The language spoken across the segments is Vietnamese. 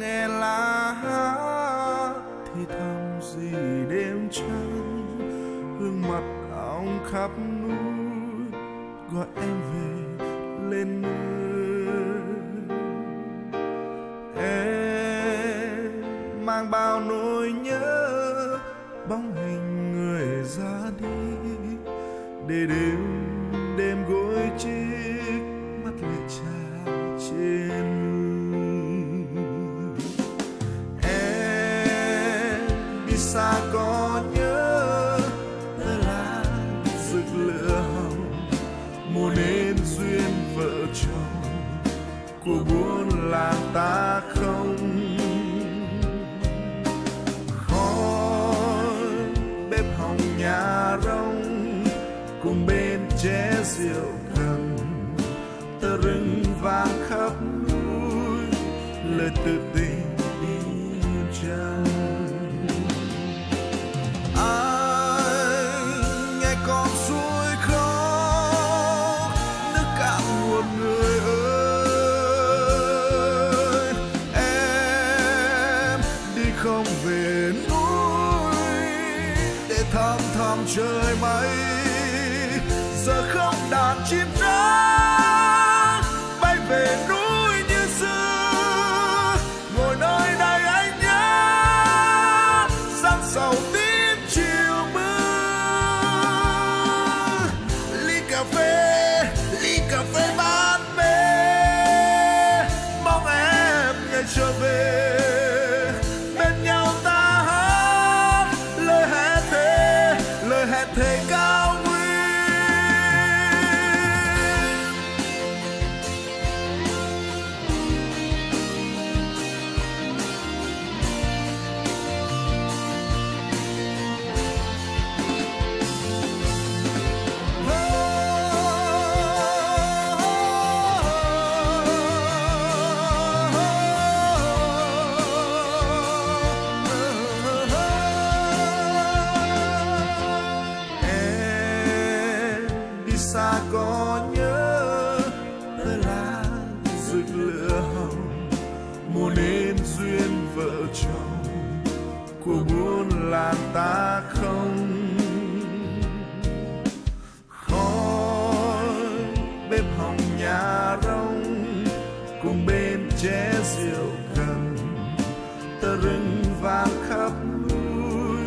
nghe lá hát thì thầm gì đêm trăng hương mặt ông khắp núi gọi em về lên núi. Em mang bao nỗi nhớ, bóng hình người ra đi, để đêm đêm gối chi xa có nhớ tơ lá rực lửa hồng mùa nên duyên vợ chồng của buôn làng ta không trời mây. Giờ không đàn chim trắng bay về núi như xưa. Ngồi nơi đây anh nhớ sang sầu tím chiều mưa. Ly cà phê, ly cà phê ban bê mong em ngày trở về muốn nên duyên vợ chồng, của buôn làng ta không? Khói bếp hồng nhà rông, cùng bên ché rượu cần ta rừng vàng khắp núi,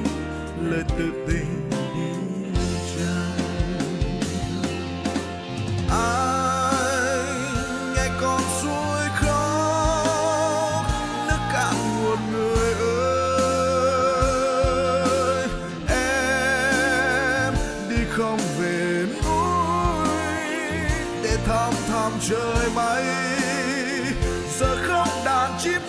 lời tự tình thăm thăm trời mây giờ không đàn chim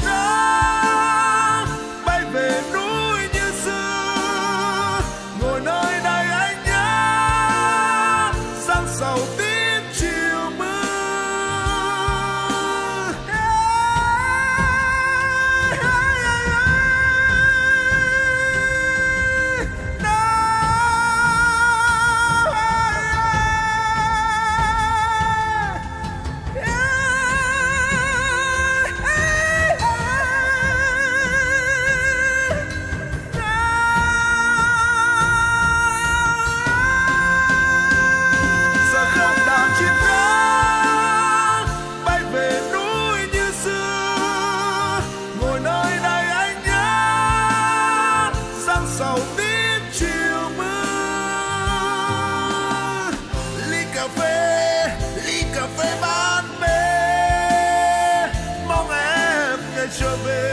em ngày trở